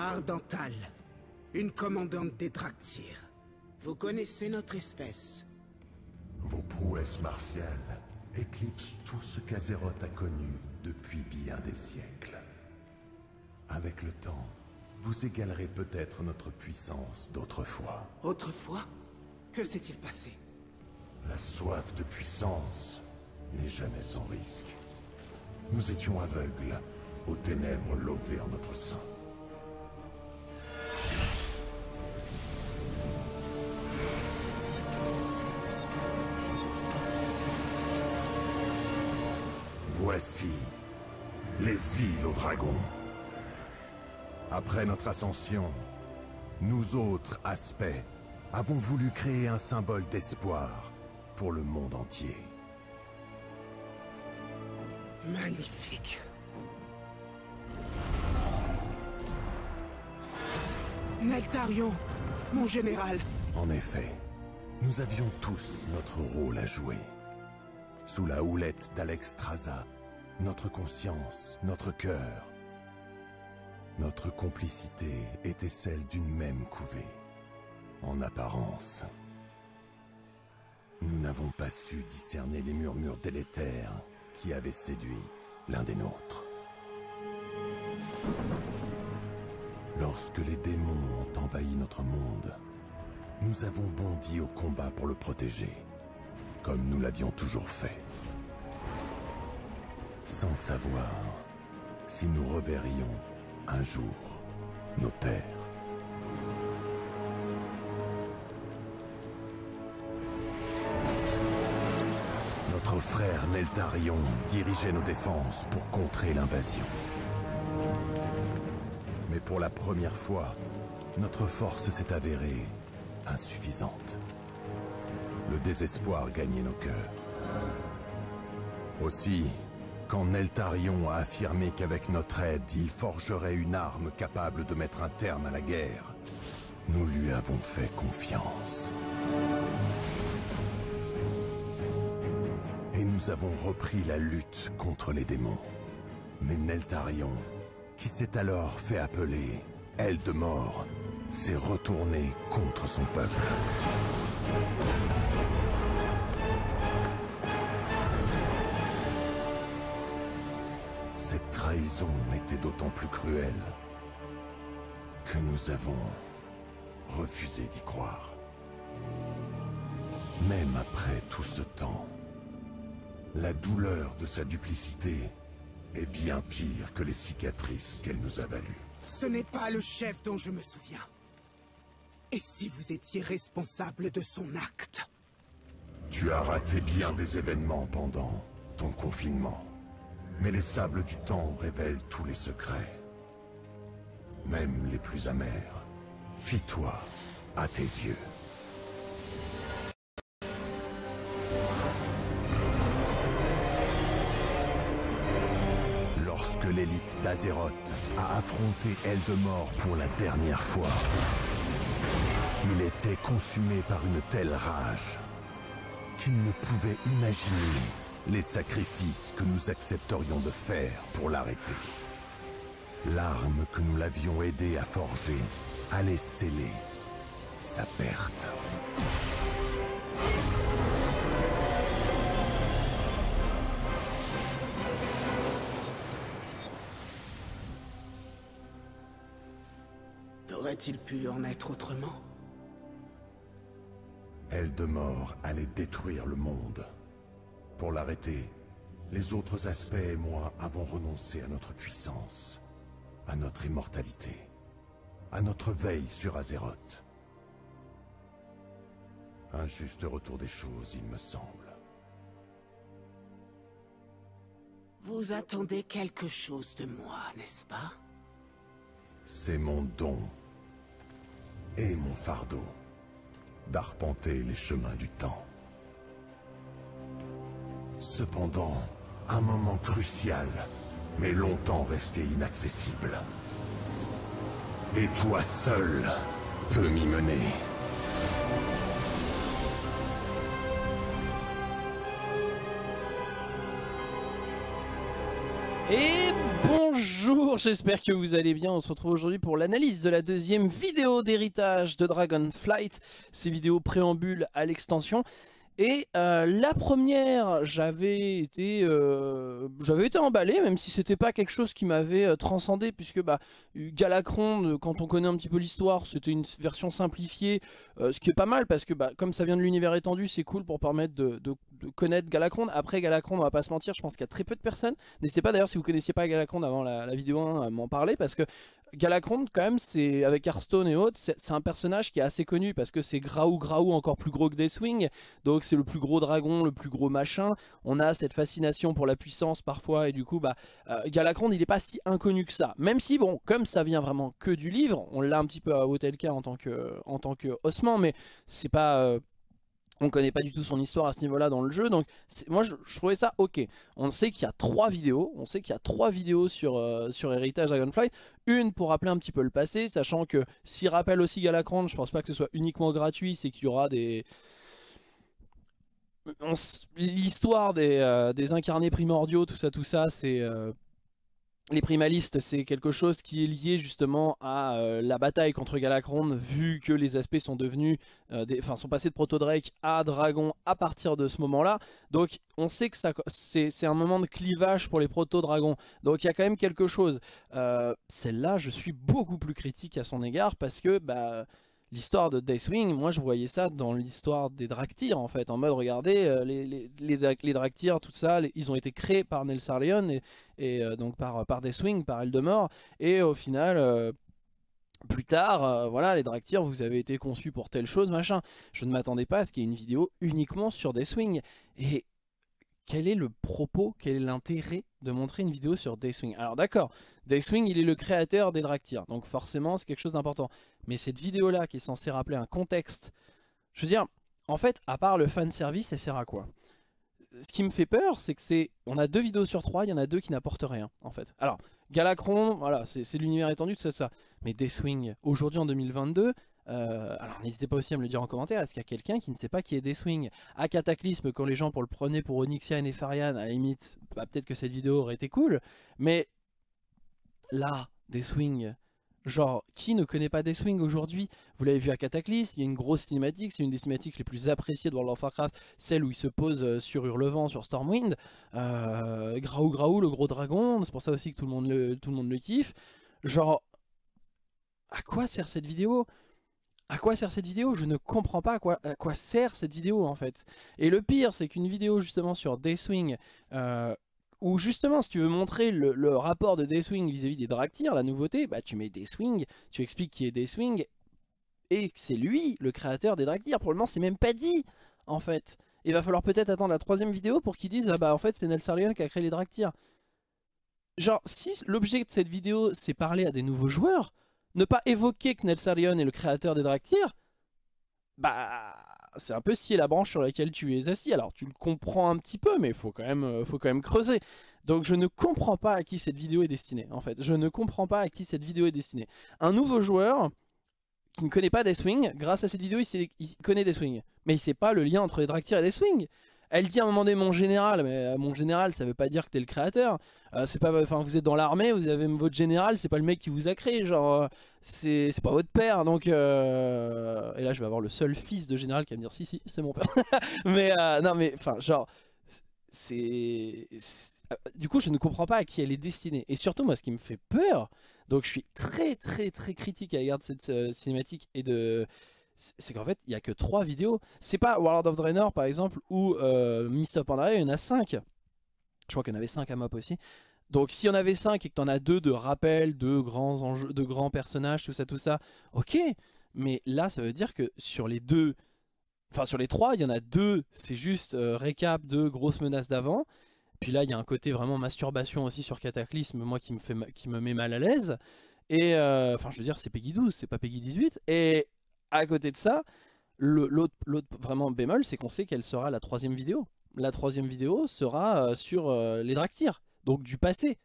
Ardental, une commandante des Draktyr. Vous connaissez notre espèce. Vos prouesses martiales éclipsent tout ce qu'Azeroth a connu depuis bien des siècles. Avec le temps, vous égalerez peut-être notre puissance d'autrefois. Autrefois? Que s'est-il passé? La soif de puissance n'est jamais sans risque. Nous étions aveugles aux ténèbres lovées en notre sein. Voici les îles aux dragons. Après notre ascension, nous autres aspects avons voulu créer un symbole d'espoir pour le monde entier. Magnifique. Neltarion, mon général. En effet, nous avions tous notre rôle à jouer. Sous la houlette d'Alex Traza, notre conscience, notre cœur, notre complicité était celle d'une même couvée. En apparence. Nous n'avons pas su discerner les murmures délétères qui avaient séduit l'un des nôtres. Lorsque les démons ont envahi notre monde, nous avons bondi au combat pour le protéger, comme nous l'avions toujours fait. Sans savoir si nous reverrions un jour nos terres. Notre frère Neltarion dirigeait nos défenses pour contrer l'invasion. Mais pour la première fois, notre force s'est avérée insuffisante. Le désespoir gagnait nos cœurs. Aussi, quand Neltarion a affirmé qu'avec notre aide, il forgerait une arme capable de mettre un terme à la guerre, nous lui avons fait confiance. Et nous avons repris la lutte contre les démons. Mais Neltarion, qui s'est alors fait appeler Eldemort, s'est retourné contre son peuple. Trahison était d'autant plus cruelle que nous avons refusé d'y croire. Même après tout ce temps, la douleur de sa duplicité est bien pire que les cicatrices qu'elle nous a values. Ce n'est pas le chef dont je me souviens. Et si vous étiez responsable de son acte? Tu as raté bien des événements pendant ton confinement. Mais les sables du temps révèlent tous les secrets. Même les plus amers. Fie-toi à tes yeux. Lorsque l'élite d'Azeroth a affronté Eldemort pour la dernière fois, il était consumé par une telle rage qu'il ne pouvait imaginer les sacrifices que nous accepterions de faire pour l'arrêter. L'arme que nous l'avions aidé à forger allait sceller sa perte. Aurait-il pu en être autrement? Eldemort allait détruire le monde. Pour l'arrêter, les autres aspects et moi avons renoncé à notre puissance, à notre immortalité, à notre veille sur Azeroth. Un juste retour des choses, il me semble. Vous attendez quelque chose de moi, n'est-ce pas? C'est mon don et mon fardeau d'arpenter les chemins du temps. Cependant, un moment crucial, mais longtemps resté inaccessible. Et toi seul peux m'y mener. Et bonjour j'espère que vous allez bien. On se retrouve aujourd'hui pour l'analyse de la deuxième vidéo d'héritage de Dragonflight. Ces vidéos préambule à l'extension. Et euh, la première, j'avais été, euh, j'avais été emballé, même si c'était pas quelque chose qui m'avait euh, transcendé, puisque bah, Galacron, quand on connaît un petit peu l'histoire, c'était une version simplifiée, ce qui est pas mal, parce que bah, comme ça vient de l'univers étendu, c'est cool pour permettre de, connaître Galacron. Après Galacron, on va pas se mentir, je pense qu'il y a très peu de personnes. N'hésitez pas d'ailleurs si vous connaissiez pas Galacron avant la, la vidéo 1 à m'en parler, parce que Galacron, quand même, c'est avec Hearthstone et autres, c'est un personnage qui est assez connu parce que c'est Graou Graou encore plus gros que Deathwing, donc c'est le plus gros dragon, le plus gros machin. On a cette fascination pour la puissance parfois et du coup, bah, euh, Galacron, il n'est pas si inconnu que ça. Même si, bon, comme ça vient vraiment que du livre, on l'a un petit peu à Hotelka en tant que, en tant que ossement, mais c'est pas euh, on connaît pas du tout son histoire à ce niveau-là dans le jeu, donc moi je, trouvais ça ok. On sait qu'il y a trois vidéos, on sait qu'il y a trois vidéos sur, euh, sur Héritage Dragonflight, une pour rappeler un petit peu le passé, sachant que s'il rappelle aussi Galacron, je pense pas que ce soit uniquement gratuit, c'est qu'il y aura des... L'histoire des, euh, des, incarnés primordiaux, tout ça, tout ça, c'est... Euh, les primalistes, c'est quelque chose qui est lié justement à euh, la bataille contre Galacron, vu que les aspects sont devenus, euh, enfin sont passés de Proto-Drake à Dragon à partir de ce moment-là. Donc on sait que c'est un moment de clivage pour les Proto-Dragons. Donc il y a quand même quelque chose. Euh, celle-là, je suis beaucoup plus critique à son égard parce que... Bah, l'histoire de Deathwing, moi je voyais ça dans l'histoire des Draktyr en fait, en mode regardez, euh, les, les, les, tout ça, ils ont été créés par Nelsarlion et, et euh, donc par, par Deathwing, par Eldemort, et au final... Euh, plus tard, voilà, les Draktyr, vous avez été conçus pour telle chose, machin. Je ne m'attendais pas à ce qu'il y ait une vidéo uniquement sur Deathwing. Et quel est le propos, quel est l'intérêt de montrer une vidéo sur Dayswing Alors d'accord, Dayswing il est le créateur des Draktyr, donc forcément c'est quelque chose d'important. Mais cette vidéo là qui est censée rappeler un contexte, je veux dire, en fait, à part le fanservice, elle sert à quoi? Ce qui me fait peur, c'est que c'est, on a deux vidéos sur trois, il y en a deux qui n'apportent rien en fait. Alors, Galacron, voilà, c'est l'univers étendu, tout ça, ça. Mais Dayswing, aujourd'hui en 2022, euh, alors n'hésitez pas aussi à me le dire en commentaire, est-ce qu'il y a quelqu'un qui ne sait pas qui est Deathwing À Cataclysme, quand les gens pour le prenaient pour Onyxia et Nefarian, à la limite, bah, peut-être que cette vidéo aurait été cool, mais là, Deathwing, genre, qui ne connaît pas Deathwing aujourd'hui? Vous l'avez vu à Cataclysme, il y a une grosse cinématique, c'est une des cinématiques les plus appréciées de World of Warcraft, celle où il se pose euh, sur Hurlevent, sur Stormwind, euh, Graou Graou, le gros dragon, c'est pour ça aussi que tout le monde le, tout kiffe, genre, à quoi sert cette vidéo? À quoi sert cette vidéo? Je ne comprends pas à quoi, à quoi, sert cette vidéo en fait. Et le pire, c'est qu'une vidéo justement sur Deathwing, euh, où justement si tu veux montrer le, rapport de Deathwing vis-à-vis des Draktyr, la nouveauté, bah tu mets Deathwing, tu expliques qui est Deathwing, et c'est lui le créateur des Draktyr. Pour le moment, c'est même pas dit en fait. Il va falloir peut-être attendre la troisième vidéo pour qu'ils disent ah bah en fait c'est Nelsarlion qui a créé les Draktyr. Genre si l'objet de cette vidéo c'est parler à des nouveaux joueurs, ne pas évoquer que Nelsarion est le créateur des Draktyr, bah c'est un peu scier la branche sur laquelle tu es assis. Alors tu le comprends un petit peu, mais faut, quand même, euh, faut quand même creuser. Donc je ne comprends pas à qui cette vidéo est destinée, en fait. Je ne comprends pas à qui cette vidéo est destinée. Un nouveau joueur qui ne connaît pas Deathwing, grâce à cette vidéo, il, il connaît Deathwing. Mais il ne sait pas le lien entre les Draktyr et Deathwing. Elle dit à un moment donné mon général, mais euh, mon général ça veut pas dire que t'es le créateur. Euh, c'est pas, enfin vous êtes dans l'armée, vous avez votre général, c'est pas le mec qui vous a créé, genre euh, c'est pas votre père, donc et là je vais avoir le seul fils de général qui va me dire si si c'est mon père. mais non mais enfin genre c'est du coup je ne comprends pas à qui elle est destinée et surtout moi ce qui me fait peur, donc je suis très très très critique à l'égard de cette cinématique et de c'est qu'en fait, il n'y a que 3 vidéos. C'est pas World of Draenor, par exemple, ou euh, Mist of Pandaria, il y en a 5. Je crois qu'il y en avait 5 à map aussi. Donc si on avait 5 et que tu en as 2 de rappel, de grands, de grands personnages, tout ça, tout ça, ok. Mais là, ça veut dire que sur les deux... Enfin, sur les 3, il y en a 2, c'est juste euh, récap de grosses menaces d'avant. Puis là, il y a un côté vraiment masturbation aussi sur Cataclysme, moi qui me, fait, qui me met mal à l'aise. Et euh, enfin, je veux dire, c'est Peggy 12, c'est pas Peggy 18. Et à côté de ça, l'autre vraiment bémol, c'est qu'on sait qu'elle sera la troisième vidéo. La troisième vidéo sera euh, sur euh, les Draktyr, donc du passé.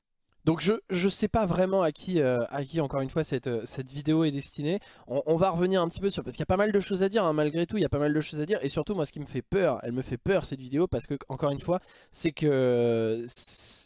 Donc je je sais pas vraiment à qui euh, à qui encore une fois cette, cette vidéo est destinée. On, va revenir un petit peu sur parce qu'il y a pas mal de choses à dire hein, malgré tout il y a pas mal de choses à dire et surtout moi ce qui me fait peur, elle me fait peur cette vidéo parce que encore une fois c'est que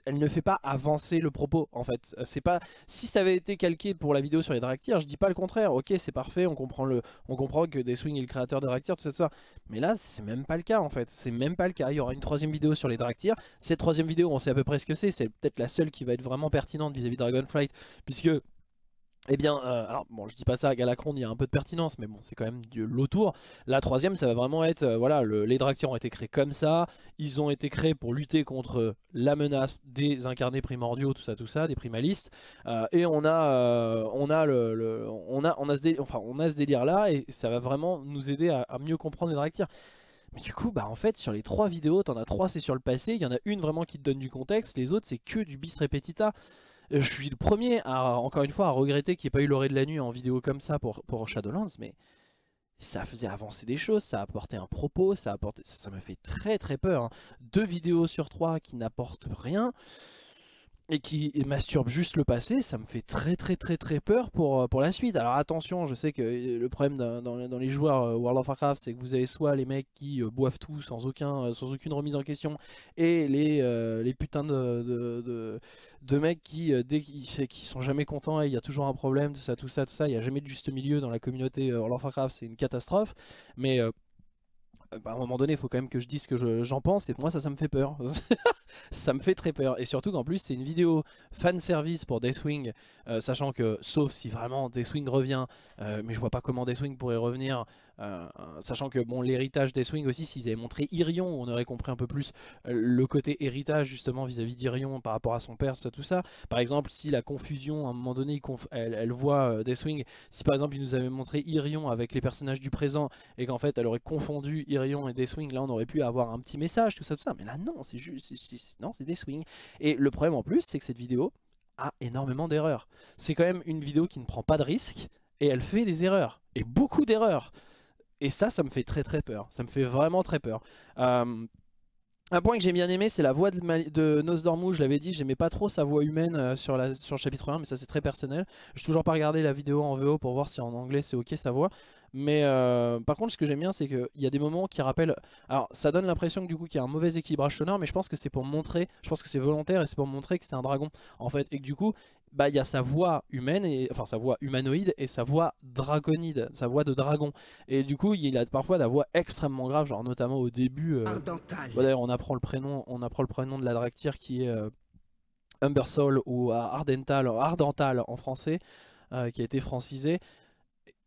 elle ne fait pas avancer le propos en fait. C'est pas si ça avait été calqué pour la vidéo sur les Dractyrs, je dis pas le contraire. Ok, c'est parfait, on comprend le, on comprend que Deathwing est le créateur de Dractyr, tout ça, tout ça. Mais là, c'est même pas le cas en fait. C'est même pas le cas. Il y aura une troisième vidéo sur les Dractyrs. Cette troisième vidéo, on sait à peu près ce que c'est. C'est peut-être la seule qui va être vraiment pertinente vis-à-vis de Dragonflight, puisque eh bien, euh, alors bon, je dis pas ça à Galacron, il y a un peu de pertinence, mais bon, c'est quand même l'autour. La troisième, ça va vraiment être, euh, voilà, les Dractyrs ont été créés comme ça, ils ont été créés pour lutter contre la menace des incarnés primordiaux, tout ça, tout ça, des primalistes, euh, et on a, on on a, ce délire, enfin, on a ce délire là, et ça va vraiment nous aider à, mieux comprendre les Dractyrs. Mais du coup, bah en fait, sur les trois vidéos, t'en as trois c'est sur le passé, il y en a une vraiment qui te donne du contexte, les autres c'est que du bis repetita. Euh, je suis le premier, à, encore une fois, à regretter qu'il n'y ait pas eu l'orée de la nuit en vidéo comme ça pour, Shadowlands, mais ça faisait avancer des choses, ça apportait un propos, ça, apportait, ça, me fait très très peur. Hein. Deux vidéos sur trois qui n'apportent rien, et qui masturbe juste le passé, ça me fait très très très très peur pour, euh, pour la suite. Alors attention, je sais que euh, le problème dans, les joueurs euh, World of Warcraft, c'est que vous avez soit les mecs qui boivent tout sans, aucun, sans aucune remise en question, et les, les putains de, de, mecs qui, dès qui sont jamais contents, il y a toujours un problème, tout ça, tout ça, tout ça, il n'y a jamais de juste milieu dans la communauté World of Warcraft, c'est une catastrophe, mais... Bah, à un moment donné, il faut quand même que je dise ce que j'en pense, et moi ça, ça me fait peur. ça me fait très peur. Et surtout qu'en plus, c'est une vidéo fan service pour Deathwing, euh, sachant que, sauf si vraiment Deathwing revient, euh, mais je vois pas comment Deathwing pourrait revenir, euh, sachant que bon l'héritage Deathwing aussi, s'ils avaient montré Irion, on aurait compris un peu plus le côté héritage justement vis-à-vis d'Irion par rapport à son père, tout ça. Par exemple, si la confusion, à un moment donné, elle, voit Deathwing, si par exemple il nous avait montré Irion avec les personnages du présent, et qu'en fait elle aurait confondu Irion et Deathwing, là on aurait pu avoir un petit message, tout ça, tout ça. Mais là non, c'est juste non, c'est des swings. Et le problème en plus, c'est que cette vidéo a énormément d'erreurs. C'est quand même une vidéo qui ne prend pas de risques et elle fait des erreurs. Et beaucoup d'erreurs. Et ça, ça me fait très très peur. Ça me fait vraiment très peur. Un point que j'ai bien aimé, c'est la voix de, de Nosdormu. Je l'avais dit, j'aimais pas trop sa voix humaine euh, sur le chapitre 1, mais ça c'est très personnel. Je toujours pas regardé la vidéo en VO pour voir si en anglais c'est ok sa voix. Mais euh, par contre, ce que j'aime bien, c'est qu'il y a des moments qui rappellent. Alors, ça donne l'impression que du coup, qu'il y a un mauvais équilibrage sonore, mais je pense que c'est pour montrer. Je pense que c'est volontaire et c'est pour montrer que c'est un dragon, en fait, et que du coup, bah, il y a sa voix humaine, et, enfin sa voix humanoïde et sa voix dragonide, sa voix de dragon. Et du coup, il a parfois la voix extrêmement grave, genre notamment au début. Euh, D'ailleurs, on apprend le prénom, on apprend le prénom de la Dractyr qui est euh, Umbersoul ou Ardental, Ardental en français, euh, qui a été francisé.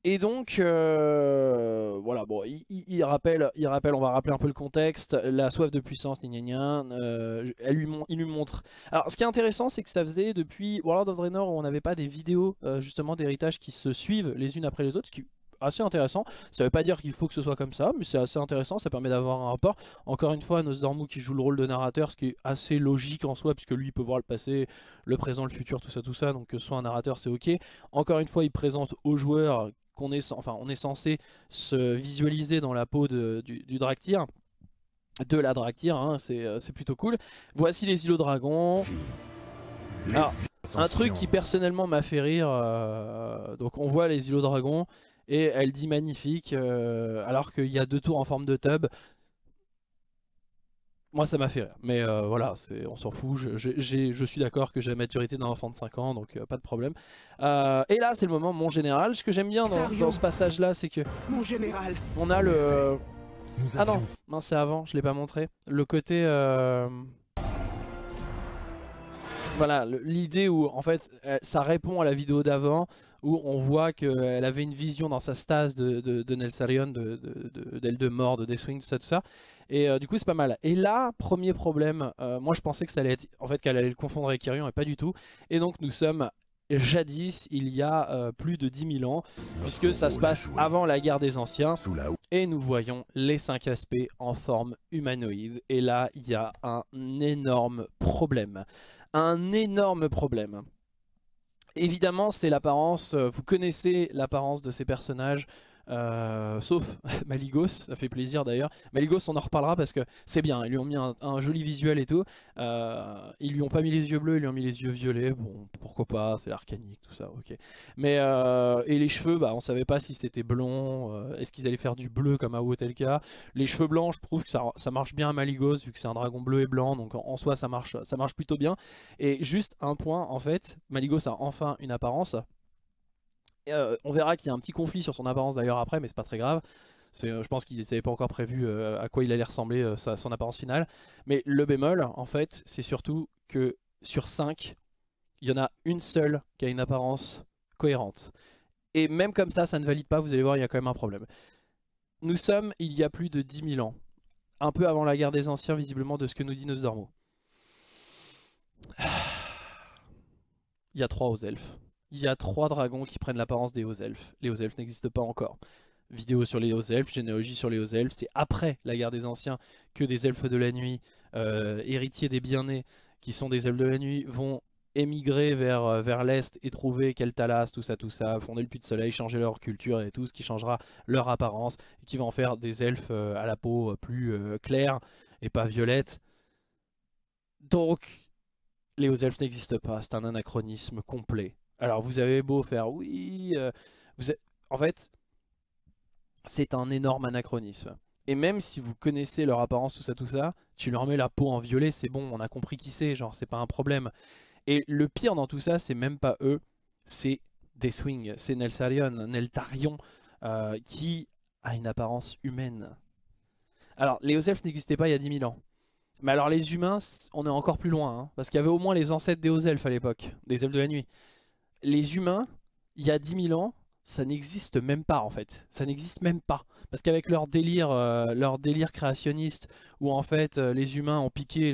Et donc, euh, voilà, bon, il, rappelle, il rappelle, on va rappeler un peu le contexte, la soif de puissance, gna gna euh, elle lui, il lui montre. Alors, ce qui est intéressant, c'est que ça faisait depuis World of Draenor où on n'avait pas des vidéos, euh, justement, d'héritage qui se suivent les unes après les autres, ce qui est assez intéressant. Ça veut pas dire qu'il faut que ce soit comme ça, mais c'est assez intéressant, ça permet d'avoir un rapport. Encore une fois, Nosdormu qui joue le rôle de narrateur, ce qui est assez logique en soi, puisque lui il peut voir le passé, le présent, le futur, tout ça, tout ça, donc que soit un narrateur, c'est ok. Encore une fois, il présente aux joueurs on est, enfin, on est censé se visualiser dans la peau de, du, du Draktyr de la Draktyr, hein, euh, c'est plutôt cool. Voici les îlots dragons. Alors, un truc qui personnellement m'a fait rire, euh, donc on voit les îlots dragons et elle dit magnifique euh, alors qu'il y a deux tours en forme de tub. Moi ça m'a fait rire, mais euh, voilà, on s'en fout, je, suis d'accord que j'ai la maturité d'un enfant de 5 ans, donc euh, pas de problème. Euh, et là c'est le moment, mon général, ce que j'aime bien dans, ce passage là, c'est que... Mon général On a le... Ah non, mince c'est avant, je l'ai pas montré. Le côté... Voilà, l'idée où en fait ça répond à la vidéo d'avant, où on voit qu'elle avait une vision dans sa stase de, de, de Nelsarion, d'elle de, de, mort, de Deathwing, tout ça, tout ça. Et euh, du coup, c'est pas mal. Et là, premier problème, euh, moi je pensais que ça allait être, en fait, qu'elle allait le confondre avec Kyrian et pas du tout. Et donc nous sommes jadis, il y a euh, plus de 10 000 ans, puisque ça se passe avant la guerre des anciens. Et nous voyons les 5 aspects en forme humanoïde. Et là, il y a un énorme problème. Un énorme problème. Évidemment, c'est l'apparence, vous connaissez l'apparence de ces personnages. Euh, sauf Maligos, ça fait plaisir d'ailleurs. Maligos, on en reparlera parce que c'est bien, ils lui ont mis un, joli visuel et tout. Euh, ils lui ont pas mis les yeux bleus, ils lui ont mis les yeux violets. Bon, pourquoi pas, c'est l'arcanique, tout ça, ok. Mais, euh, et les cheveux, bah, on savait pas si c'était blond, est-ce qu'ils allaient faire du bleu comme à Wotelka. Les cheveux blancs, je trouve que ça, marche bien à Maligos vu que c'est un dragon bleu et blanc, donc en, soi ça marche, ça marche plutôt bien. Et juste un point, en fait, Maligos a enfin une apparence. Euh, on verra qu'il y a un petit conflit sur son apparence d'ailleurs après, mais c'est pas très grave. Euh, je pense qu'il n'avait pas encore prévu euh, à quoi il allait ressembler son apparence finale. Mais le bémol, en fait, c'est surtout que sur 5, il y en a une seule qui a une apparence cohérente. Et même comme ça, ça ne valide pas, vous allez voir, il y a quand même un problème. Nous sommes il y a plus de 10 000 ans, un peu avant la guerre des anciens visiblement de ce que nous dit Nosdormo. Il y a trois aux elfes il y a trois dragons qui prennent l'apparence des hauts elfes. Les hauts elfes n'existent pas encore. Vidéo sur les hauts elfes, généalogie sur les hauts elfes, c'est après la guerre des anciens que des elfes de la nuit, euh, héritiers des bien-nés, qui sont des elfes de la nuit, vont émigrer vers, euh, vers l'est et trouver Keltalas, tout ça, tout ça, fonder le puits de soleil, changer leur culture et tout, ce qui changera leur apparence, et qui va en faire des elfes euh, à la peau plus claire et pas violette. Donc, les hauts elfes n'existent pas, c'est un anachronisme complet. Alors vous avez beau faire oui, euh, en fait c'est un énorme anachronisme. Et même si vous connaissez leur apparence, tout ça, tout ça, tu leur mets la peau en violet, c'est bon, on a compris qui c'est, genre c'est pas un problème. Et le pire dans tout ça, c'est même pas eux, c'est Deathwing, c'est Nelsarion, Neltarion, euh, qui a une apparence humaine. Alors, les Elfes n'existaient pas il y a 10 000 ans. Mais alors les humains, on est encore plus loin, hein, parce qu'il y avait au moins les ancêtres des hauts elfes à l'époque, des elfes de la nuit les humains, il y a 10 000 ans, ça n'existe même pas en fait. Ça n'existe même pas. Parce qu'avec leur délire, euh, leur délire créationniste, où en fait euh, les humains ont piqué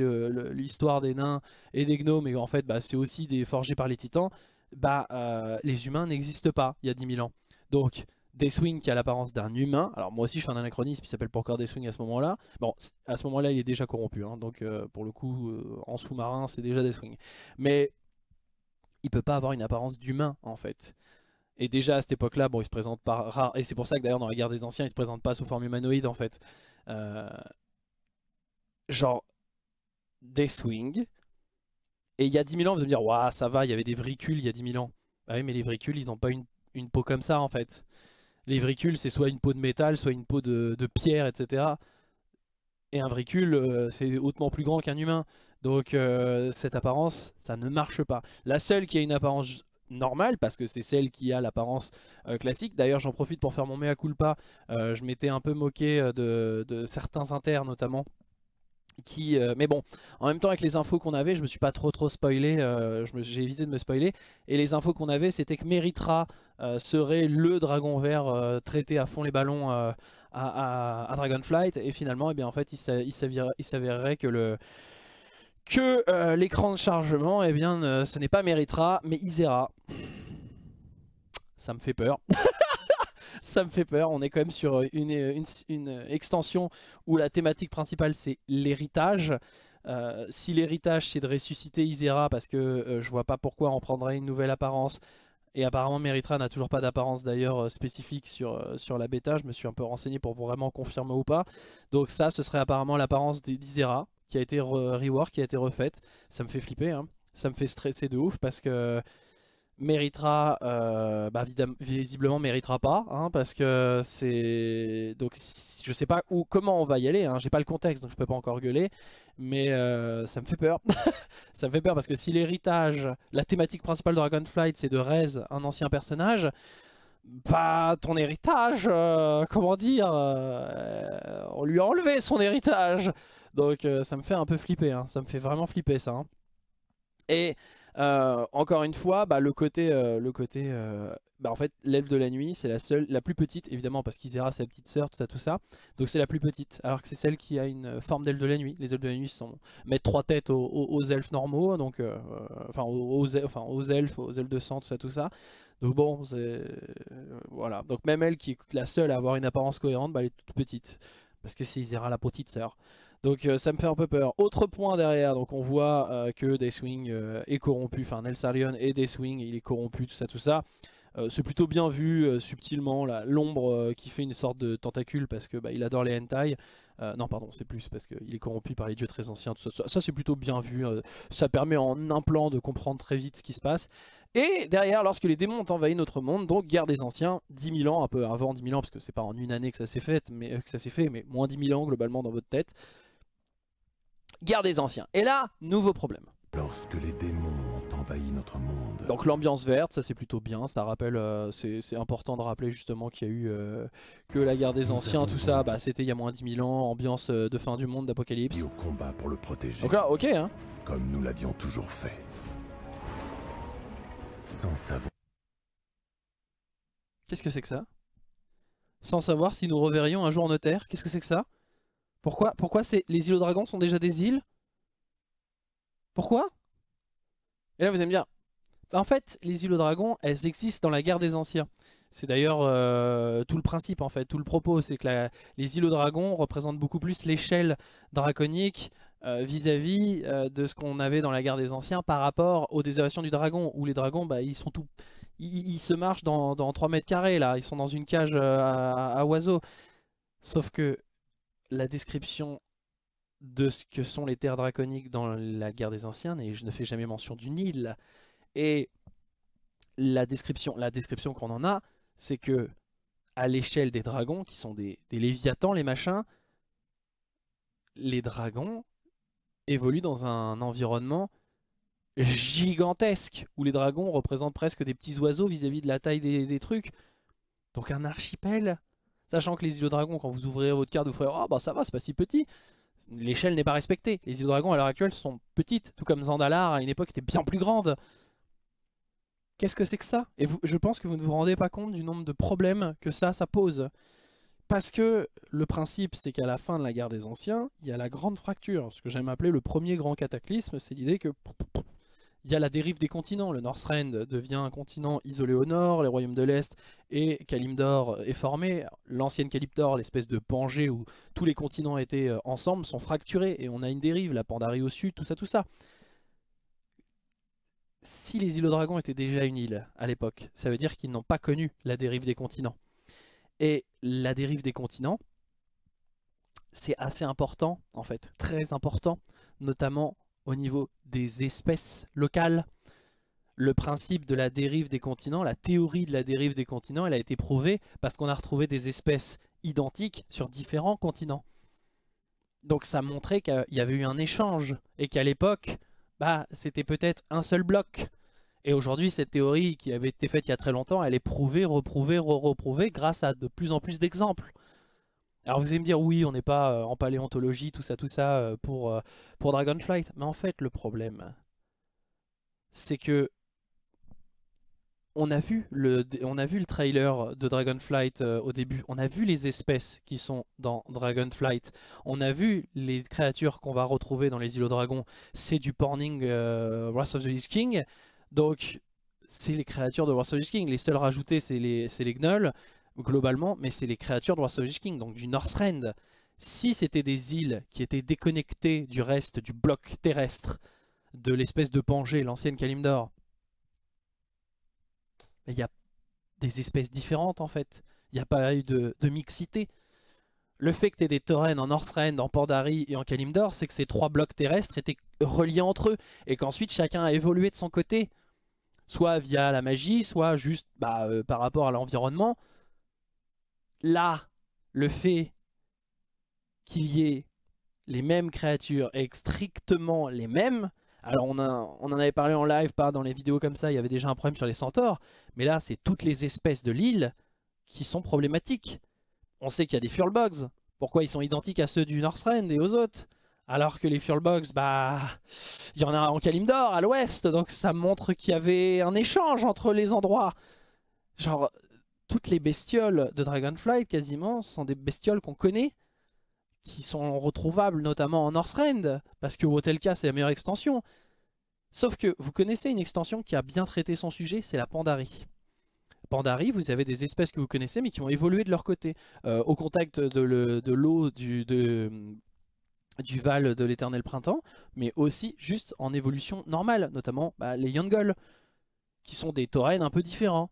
l'histoire des nains et des gnomes, et en fait bah, c'est aussi des forgés par les titans, bah euh, les humains n'existent pas il y a 10 000 ans. Donc Deathwing qui a l'apparence d'un humain, alors moi aussi je fais un anachronisme, il s'appelle pas encore Deathwing à ce moment-là. Bon, à ce moment-là il est déjà corrompu, hein. donc pour le coup en sous-marin c'est déjà Deathwing. Mais il peut pas avoir une apparence d'humain en fait. Et déjà à cette époque-là, bon, il se présente pas rare. Et c'est pour ça que d'ailleurs dans la guerre des anciens, il se présente pas sous forme humanoïde en fait. Euh... Genre Deathwing. Et il y a 10 000 ans, vous allez me dire, waouh, ça va, il y avait des vricules il y a 10 000 ans. Ah oui, mais les vricules, ils ont pas une, peau comme ça en fait. Les vricules, c'est soit une peau de métal, soit une peau de, de pierre, etc. Et un vricule, euh, c'est hautement plus grand qu'un humain. Donc euh, cette apparence, ça ne marche pas. La seule qui a une apparence normale, parce que c'est celle qui a l'apparence euh, classique. D'ailleurs, j'en profite pour faire mon mea culpa. Euh, je m'étais un peu moqué de, certains inters notamment. Mais bon, en même temps avec les infos qu'on avait, je me suis pas trop trop spoilé, j'ai évité de me spoiler. Et les infos qu'on avait, c'était que Meritra serait le dragon vert traité à fond les ballons à, à, Dragonflight. Et finalement, eh bien, en fait, il s'avérerait que le, que euh, l'écran de chargement, eh bien, ce n'est pas Meritra, mais Isera. Ça me fait peur. ça me fait peur. On est quand même sur une, une, extension où la thématique principale c'est l'héritage. Euh, si l'héritage c'est de ressusciter Isera, parce que euh, je vois pas pourquoi on prendrait une nouvelle apparence. Et apparemment Meritra n'a toujours pas d'apparence d'ailleurs spécifique sur, sur la bêta. Je me suis un peu renseigné pour vraiment confirmer ou pas. Donc ça ce serait apparemment l'apparence d'Isera qui a été rework, qui a été refaite. Ça me fait flipper, hein. ça me fait stresser de ouf parce que méritera, euh, bah, visiblement méritera pas, hein, parce que c'est donc je sais pas où, comment on va y aller. Hein. J'ai pas le contexte, donc je peux pas encore gueuler, mais euh, ça me fait peur. ça me fait peur parce que si l'héritage, la thématique principale de Dragonflight, c'est de Rez, un ancien personnage. Bah, ton héritage, euh, comment dire, on lui a enlevé son héritage. Donc euh, ça me fait un peu flipper, hein. ça me fait vraiment flipper ça. Hein. Et euh, encore une fois, bah, le côté, euh, le côté bah, en fait, l'elfe de la nuit, c'est la seule, la plus petite, évidemment, parce qu'Isera, sa petite sœur, tout ça, tout ça. Donc c'est la plus petite, alors que c'est celle qui a une forme d'elfe de la nuit. Les elfes de la nuit sont, mettent trois têtes aux, elfes normaux, donc, enfin, aux, enfin, aux elfes, aux elfes de sang, tout ça, tout ça. Donc bon, c'est... voilà. Donc même elle, qui est la seule à avoir une apparence cohérente, bah, elle est toute petite. Parce que c'est Isera, la petite sœur. Donc euh, ça me fait un peu peur. Autre point derrière, donc on voit euh, que Deathwing euh, est corrompu, enfin Nelsarion et Deathwing, il est corrompu, tout ça, tout ça. C'est plutôt bien vu subtilement, l'ombre qui fait une sorte de tentacule parce que bah, il adore les hentai. non, pardon, c'est plus parce qu'il est corrompu par les dieux très anciens. Tout ça, ça, c'est plutôt bien vu. ça permet en un plan de comprendre très vite ce qui se passe. Et derrière, lorsque les démons ont envahi notre monde, donc guerre des anciens, 10 000 ans, un peu avant 10 000 ans, parce que c'est pas en une année que ça s'est fait, mais que ça s'est fait, mais moins 10 000 ans globalement dans votre tête. Guerre des anciens. Et là, nouveau problème. Lorsque les démons ont envahi notre monde. Donc l'ambiance verte, ça c'est plutôt bien, ça rappelle, euh, c'est important de rappeler justement qu'il y a eu euh, que la guerre des anciens, tout ça, bah, c'était il y a moins de 10 000 ans, ambiance euh, de fin du monde, d'apocalypse. Au combat pour le protéger. Donc là, ok hein. Comme nous l'avions toujours fait. Sans savoir. Qu'est-ce que c'est que ça? Sans savoir si nous reverrions un jour nos terres, qu'est-ce que c'est que ça? Pourquoi, pourquoi les îles aux dragons sont déjà des îles? Pourquoi? Et là vous allez bah, en fait les îles aux dragons elles existent dans la guerre des anciens. C'est d'ailleurs euh, tout le principe en fait, tout le propos, c'est que les îles aux dragons représentent beaucoup plus l'échelle draconique euh, vis-à-vis euh, de ce qu'on avait dans la guerre des anciens par rapport aux déservations du dragon, où les dragons bah, ils se marchent dans, 3 mètres carrés là, ils sont dans une cage à oiseaux. Sauf que la description de ce que sont les terres draconiques dans la guerre des anciens, et je ne fais jamais mention du Nil. Et la description, la description qu'on en a, c'est que à l'échelle des dragons, qui sont des, des léviathans, les machins, les dragons évoluent dans un environnement gigantesque, où les dragons représentent presque des petits oiseaux vis-à-vis de la taille des, trucs. Donc un archipel, sachant que les îles dragons, quand vous ouvrirez votre carte, vous ferez « Oh bah ça va, c'est pas si petit » l'échelle n'est pas respectée. Les îles dragons à l'heure actuelle sont petites, tout comme Zandalar à une époque était bien plus grande. Qu'est-ce que c'est que ça? Et je pense que vous ne vous rendez pas compte du nombre de problèmes que ça, ça pose. Parce que le principe, c'est qu'à la fin de la guerre des anciens, il y a la grande fracture. Ce que j'aime appeler le premier grand cataclysme, c'est l'idée que il y a la dérive des continents. Le Northrend devient un continent isolé au nord, les royaumes de l'Est et Kalimdor est formé. L'ancienne Kalimdor, l'espèce de Pangée où tous les continents étaient euh, ensemble, sont fracturés et on a une dérive, la Pandarie au sud, tout ça, tout ça. Si les îles aux dragons étaient déjà une île à l'époque, ça veut dire qu'ils n'ont pas connu la dérive des continents. Et la dérive des continents, c'est assez important en fait, très important, notamment au niveau des espèces locales. Le principe de la dérive des continents, la théorie de la dérive des continents, elle a été prouvée parce qu'on a retrouvé des espèces identiques sur différents continents. Donc ça montrait qu'il y avait eu un échange et qu'à l'époque, bah, c'était peut-être un seul bloc. Et aujourd'hui, cette théorie qui avait été faite il y a très longtemps, elle est prouvée, reprouvée, re-reprouvée grâce à de plus en plus d'exemples. Alors vous allez me dire, oui, on n'est pas euh, en paléontologie, tout ça, tout ça, euh, pour, euh, pour Dragonflight. Mais en fait, le problème, c'est que on a, vu le, on a vu le trailer de Dragonflight au début. On a vu les espèces qui sont dans Dragonflight. On a vu les créatures qu'on va retrouver dans les îlots dragons. C'est du porning Wrath of the Lich King. Donc, c'est les créatures de Wrath of the Lich King. Les seuls rajoutés, c'est les, les gnolls globalement, mais c'est les créatures de Wrath of King, donc du Northrend. Si c'était des îles qui étaient déconnectées du reste du bloc terrestre, de l'espèce de Pangée, l'ancienne Kalimdor, il y a des espèces différentes en fait. Il n'y a pas eu de, mixité. Le fait que tu aies des taurennes en Northrend, en Pandarie et en Kalimdor, c'est que ces trois blocs terrestres étaient reliés entre eux et qu'ensuite chacun a évolué de son côté. Soit via la magie, soit juste bah, euh, par rapport à l'environnement là, le fait qu'il y ait les mêmes créatures et strictement les mêmes, alors on, en avait parlé en live, pas dans les vidéos comme ça, il y avait déjà un problème sur les centaures, mais là c'est toutes les espèces de l'île qui sont problématiques. On sait qu'il y a des Furlbugs, pourquoi ils sont identiques à ceux du Northrend et aux autres? Alors que les Furlbugs, bah, il y en a en Kalimdor, à l'ouest, donc ça montre qu'il y avait un échange entre les endroits. Genre, toutes les bestioles de Dragonflight quasiment sont des bestioles qu'on connaît, qui sont retrouvables notamment en Northrend, parce que Wotelka c'est la meilleure extension. Sauf que vous connaissez une extension qui a bien traité son sujet, c'est la Pandarie. Pandarie, vous avez des espèces que vous connaissez mais qui ont évolué de leur côté. Euh, au contact de l'eau du, Val de l'éternel printemps, mais aussi juste en évolution normale, notamment bah, les Yangol, qui sont des taurennes un peu différents.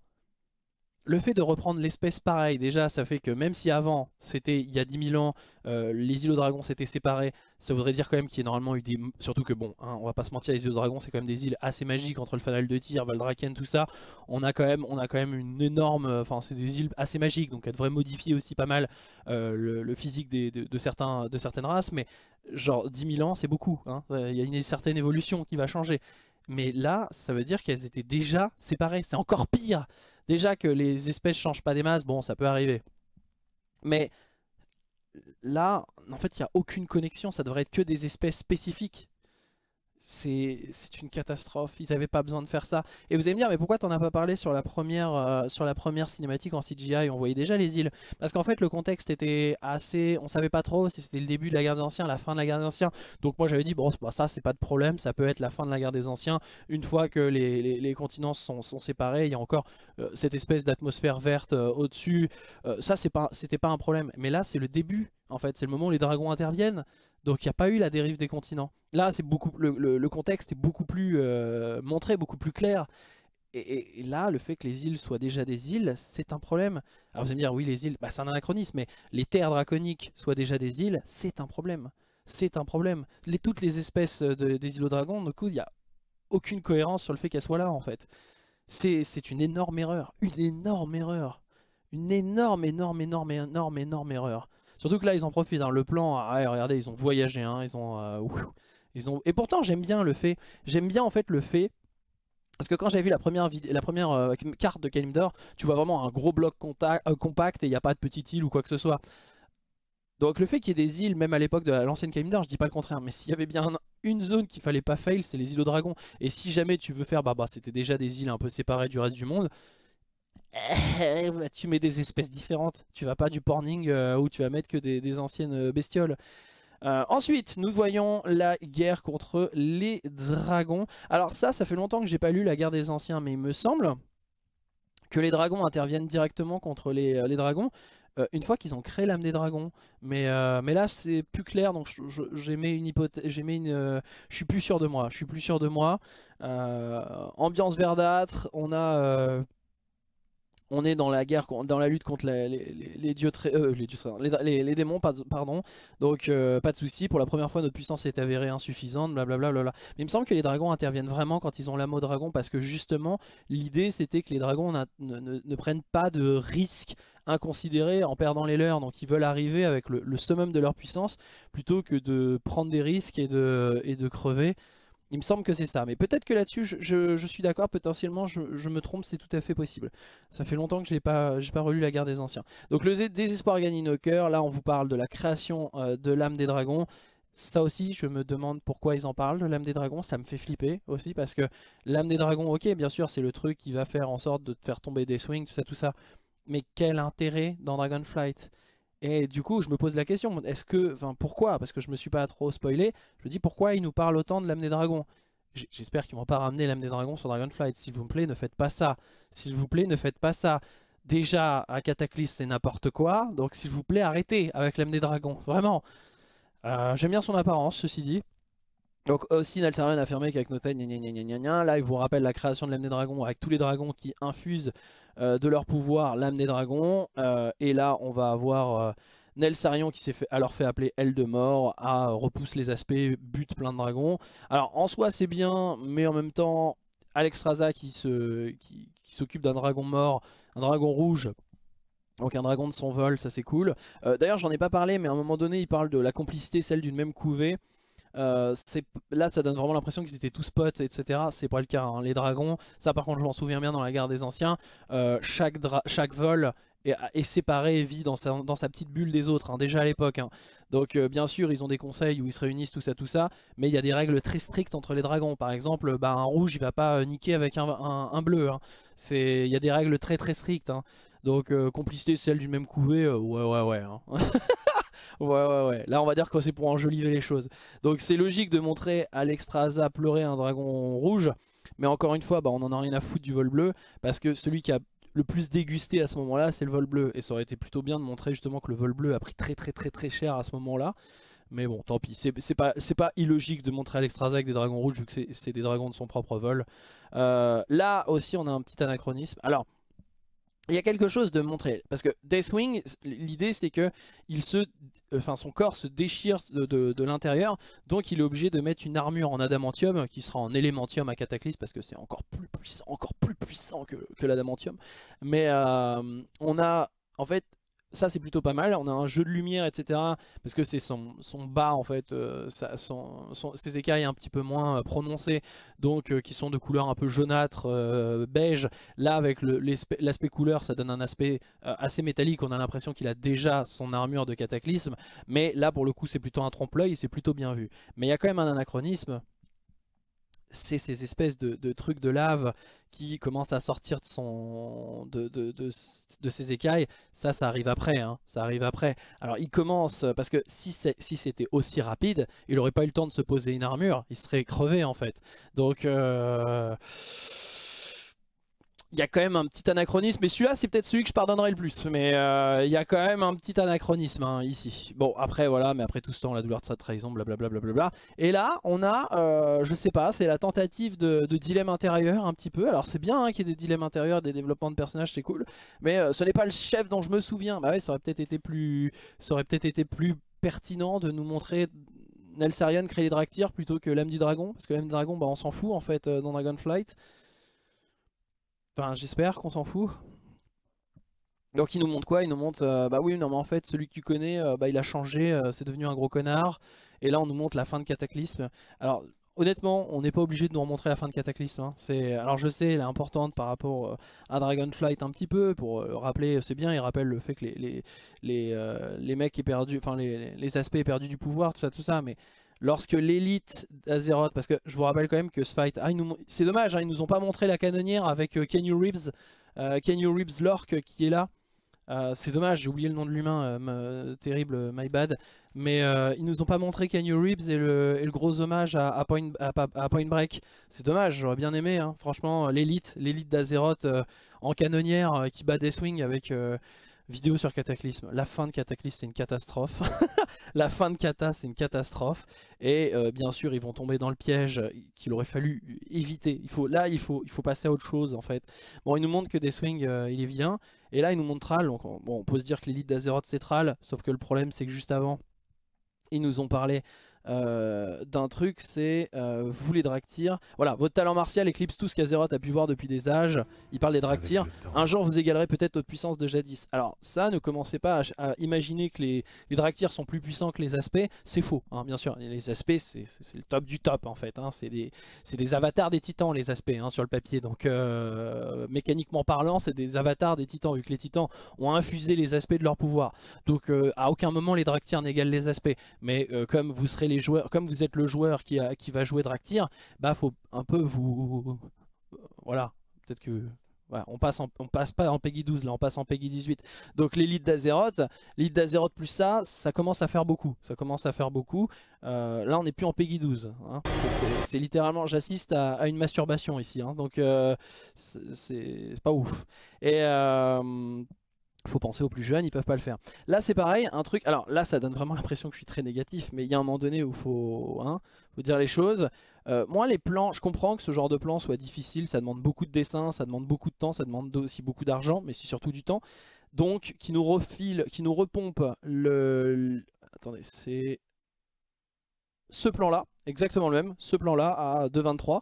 Le fait de reprendre l'espèce pareil, déjà ça fait que même si avant, c'était il y a 10 000 ans, euh, les îlots dragons s'étaient séparés, ça voudrait dire quand même qu'il y a normalement eu des... Surtout que bon, hein, on va pas se mentir, les îlots dragons c'est quand même des îles assez magiques entre le fanal de tir, Valdraken, tout ça. On a quand même, on a quand même une énorme... Enfin c'est des îles assez magiques, donc elles devraient modifier aussi pas mal euh, le, physique de, certains, de certaines races, mais genre 10 000 ans c'est beaucoup, hein. il y a une certaine évolution qui va changer. Mais là, ça veut dire qu'elles étaient déjà séparées, c'est encore pire Déjà que les espèces changent pas des masses, bon, ça peut arriver. Mais là, en fait, il n'y a aucune connexion. Ça devrait être que des espèces spécifiques c'est une catastrophe, ils n'avaient pas besoin de faire ça. Et vous allez me dire, mais pourquoi t'en as pas parlé sur la, première, euh, sur la première cinématique en CGI On voyait déjà les îles. Parce qu'en fait, le contexte était assez... On savait pas trop si c'était le début de la guerre des anciens, la fin de la guerre des anciens. Donc moi j'avais dit, bon, bah, ça c'est pas de problème, ça peut être la fin de la guerre des anciens. Une fois que les, continents sont, sont, séparés, il y a encore euh, cette espèce d'atmosphère verte euh, au-dessus. ça, c'était pas, pas un problème. Mais là, c'est le début, en fait. C'est le moment où les dragons interviennent. Donc il n'y a pas eu la dérive des continents. Là, c'est beaucoup le, contexte est beaucoup plus euh, montré, beaucoup plus clair. Et, là, le fait que les îles soient déjà des îles, c'est un problème. Alors vous allez me dire, oui, les îles, bah, c'est un anachronisme, mais les terres draconiques soient déjà des îles, c'est un problème. C'est un problème. Toutes les espèces des îlots dragons, du coup, il n'y a aucune cohérence sur le fait qu'elles soient là, en fait. C'est une énorme erreur. Une énorme erreur. Une énorme, énorme, énorme, énorme, énorme erreur. Surtout que là, ils en profitent. Hein. Le plan, ah, regardez, ils ont voyagé. Hein. Ils ont, euh, ils ont... Et pourtant, j'aime bien le fait. J'aime bien en fait le fait. Parce que quand j'avais vu la première, la première euh, carte de Kalimdor, tu vois vraiment un gros bloc euh, compact et il n'y a pas de petite île ou quoi que ce soit. Donc le fait qu'il y ait des îles, même à l'époque de l'ancienne Kalimdor, je dis pas le contraire, mais s'il y avait bien une zone qu'il fallait pas fail, c'est les îles aux dragons. Et si jamais tu veux faire, bah, bah c'était déjà des îles un peu séparées du reste du monde, tu mets des espèces différentes. Tu vas pas du porning euh, où tu vas mettre que des, anciennes euh, bestioles. Euh, ensuite, nous voyons la guerre contre les dragons. Alors ça, ça fait longtemps que j'ai pas lu la guerre des anciens, mais il me semble que les dragons interviennent directement contre les, dragons. une fois qu'ils ont créé l'âme des dragons. Mais, là, c'est plus clair, donc j'ai mis une hypothèse, j'ai une, je suis plus sûr de moi. Je suis plus sûr de moi. ambiance verdâtre, on a on est dans la guerre, dans la lutte contre les, dieux, euh, les, démons, pardon. Donc euh, pas de souci. Pour la première fois, notre puissance est avérée insuffisante, blablabla. Mais il me semble que les dragons interviennent vraiment quand ils ont l'amour dragon, parce que justement, l'idée c'était que les dragons ne, prennent pas de risques inconsidérés en perdant les leurs. Donc ils veulent arriver avec le, summum de leur puissance plutôt que de prendre des risques et de crever. Il me semble que c'est ça, mais peut-être que là-dessus, je, suis d'accord, potentiellement je, me trompe, c'est tout à fait possible. Ça fait longtemps que je n'ai pas, relu la guerre des anciens. Donc le désespoir gagne nos cœurs, là on vous parle de la création euh, de l'âme des dragons. Ça aussi, je me demande pourquoi ils en parlent de l'âme des dragons, ça me fait flipper aussi, parce que l'âme des dragons, ok, bien sûr, c'est le truc qui va faire en sorte de te faire tomber des swings, tout ça, tout ça. Mais quel intérêt dans Dragonflight? Et du coup, je me pose la question, est-ce que, enfin, pourquoi Parce que je me suis pas trop spoilé. Je me dis pourquoi ils nous parlent autant de l'âme des dragons J'espère qu'ils vont pas ramener l'âme des dragons sur Dragonflight. S'il vous plaît, ne faites pas ça. S'il vous plaît, ne faites pas ça. Déjà, à Cataclysme, c'est n'importe quoi. Donc, s'il vous plaît, arrêtez avec l'âme des dragons. Vraiment. Euh, j'aime bien son apparence, ceci dit. Donc aussi Nalsarion a affirmé qu'avec Noten, là il vous rappelle la création de l'âme des avec tous les dragons qui infusent euh, de leur pouvoir l'âme des dragons. Euh, et là, on va avoir euh, Nelsarion qui s'est alors fait appeler Aile de mort, à repousse les aspects, bute plein de dragons. Alors en soi c'est bien, mais en même temps, Alex Raza qui s'occupe d'un dragon mort, un dragon rouge, donc un dragon de son vol, ça c'est cool. D'ailleurs j'en ai pas parlé, mais à un moment donné il parle de la complicité, celle d'une même couvée. Euh, là ça donne vraiment l'impression qu'ils étaient tous potes etc c'est pas le cas hein. les dragons ça par contre je m'en souviens bien dans la guerre des anciens. Euh, chaque, vol est, séparé et vit dans sa, petite bulle des autres hein, déjà à l'époque hein. donc euh, bien sûr ils ont des conseils où ils se réunissent tout ça tout ça mais il y a des règles très strictes entre les dragons. Par exemple bah, un rouge il va pas niquer avec un, un, bleu il y a des règles très très strictes donc complicité celle du même couvée ouais ouais ouais Ouais, ouais, ouais. Là, on va dire que c'est pour enjoliver les choses. Donc, c'est logique de montrer Alexstrasza pleurer un dragon rouge. Mais encore une fois, bah, on en a rien à foutre du vol bleu. Parce que celui qui a le plus dégusté à ce moment-là, c'est le vol bleu. Et ça aurait été plutôt bien de montrer justement que le vol bleu a pris très très très très cher à ce moment-là. Mais bon, tant pis. C'est pas, pas illogique de montrer Alexstrasza avec des dragons rouges vu que c'est des dragons de son propre vol. Euh, là aussi, on a un petit anachronisme. Alors, il y a quelque chose de montré parce que Deathwing l'idée c'est que il se enfin son corps se déchire de, l'intérieur donc il est obligé de mettre une armure en adamantium qui sera en élémentium à Cataclysme parce que c'est encore plus puissant encore plus puissant que, l'adamantium. Mais euh, on a en fait ça c'est plutôt pas mal, on a un jeu de lumière etc parce que c'est son, bas en fait, euh, ses écailles un petit peu moins euh, prononcées donc euh, qui sont de couleur un peu jaunâtre, beige, là avec l'aspect couleur ça donne un aspect assez métallique, on a l'impression qu'il a déjà son armure de cataclysme mais là pour le coup c'est plutôt un trompe-l'œil et c'est plutôt bien vu. Mais il y a quand même un anachronisme c'est ces espèces de, trucs de lave qui commencent à sortir de, ses écailles. Ça, ça arrive après. Hein. ça arrive après. Alors, il commence, parce que si c'était aussi rapide, il n'aurait pas eu le temps de se poser une armure. Il serait crevé, en fait. Donc... Euh il y a quand même un petit anachronisme, mais celui-là c'est peut-être celui que je pardonnerai le plus, mais euh, il y a quand même un petit anachronisme hein, ici. Bon après voilà, mais après tout ce temps, la douleur de sa trahison, blablabla. Bla, bla, bla, Et là on a, euh, je sais pas, c'est la tentative de, dilemme intérieur un petit peu. Alors c'est bien hein, qu'il y ait des dilemmes intérieurs, des développements de personnages, c'est cool, mais euh, ce n'est pas le chef dont je me souviens. Bah ouais, ça aurait peut-être été plus, aurait peut-être été plus pertinent de nous montrer Nelsarion créer les Draktyr plutôt que l'âme du dragon, parce que l'âme du dragon, bah on s'en fout en fait dans Dragonflight. Enfin, j'espère qu'on s'en fout. Donc il nous montre quoi? Il nous montre, euh, bah oui, non mais en fait, celui que tu connais, euh, bah, il a changé, euh, c'est devenu un gros connard. Et là, on nous montre la fin de Cataclysme. Alors, honnêtement, on n'est pas obligé de nous remontrer la fin de Cataclysme. Hein. Alors je sais, elle est importante par rapport à Dragonflight un petit peu, pour rappeler, c'est bien, il rappelle le fait que les, les, les, les mecs est perdu, enfin les, les aspects est perdu du pouvoir, tout ça, tout ça, mais lorsque l'élite d'Azeroth, parce que je vous rappelle quand même que ce fight, ah, c'est dommage, hein, ils nous ont pas montré la canonnière avec euh, Kenny Reeves, euh, Kenny Reeves Lork qui est là. Euh, c'est dommage, j'ai oublié le nom de l'humain, euh, terrible, my bad. Mais ils nous ont pas montré Kenny Reeves et le, gros hommage à, point, Break. C'est dommage, j'aurais bien aimé, hein. franchement, l'élite, l'élite d'Azeroth en canonnière qui bat des swings avec Vidéo sur Cataclysme. La fin de Cataclysme, c'est une catastrophe. la fin de Cata, c'est une catastrophe. Et euh, bien sûr, ils vont tomber dans le piège qu'il aurait fallu éviter. Il faut, là, il faut, passer à autre chose, en fait. Bon, il nous montre que Deathwing, euh, il est vilain. Et là, il nous montre Thrall. Donc, bon, on peut se dire que l'élite d'Azeroth, c'est Thrall. Sauf que le problème, c'est que juste avant, ils nous ont parlé euh, d'un truc, c'est euh, vous les Draktyr. Voilà, votre talent martial éclipse tout ce qu'Azeroth a pu voir depuis des âges. Il parle des Draktyr. Un jour, vous égalerez peut-être notre puissance de jadis. Alors, ça, ne commencez pas à, imaginer que les, les Draktyr sont plus puissants que les aspects. C'est faux, hein, bien sûr. Les aspects, c'est le top du top, en fait. Hein. C'est des, des, avatars des titans, les aspects, hein, sur le papier. Donc, euh, mécaniquement parlant, c'est des avatars des titans, vu que les titans ont infusé les aspects de leur pouvoir. Donc, à aucun moment, les Draktyr n'égalent les aspects. Mais comme vous serez les joueurs, comme vous êtes le joueur qui, a, qui va jouer Draktyr, bah faut un peu vous, voilà, peut-être que on passe pas en Peggy 12 là, on passe en Peggy 18. Donc l'élite d'Azeroth, l'élite d'Azeroth plus ça, ça commence à faire beaucoup. Ça commence à faire beaucoup. Euh, là on n'est plus en Peggy 12. Hein, parce que c'est littéralement, j'assiste à, une masturbation ici. Hein, donc euh, c'est pas ouf. Et euh, faut penser aux plus jeunes, ils peuvent pas le faire. Là c'est pareil, un truc, alors là ça donne vraiment l'impression que je suis très négatif, mais il y a un moment donné où faut, hein, faut dire les choses. Euh, moi les plans, je comprends que ce genre de plan soit difficile, ça demande beaucoup de dessin, ça demande beaucoup de temps, ça demande aussi beaucoup d'argent, mais surtout du temps. Donc qui nous refile, qui nous repompe le... Attendez, c'est ce plan là, exactement le même, ce plan là à 2.23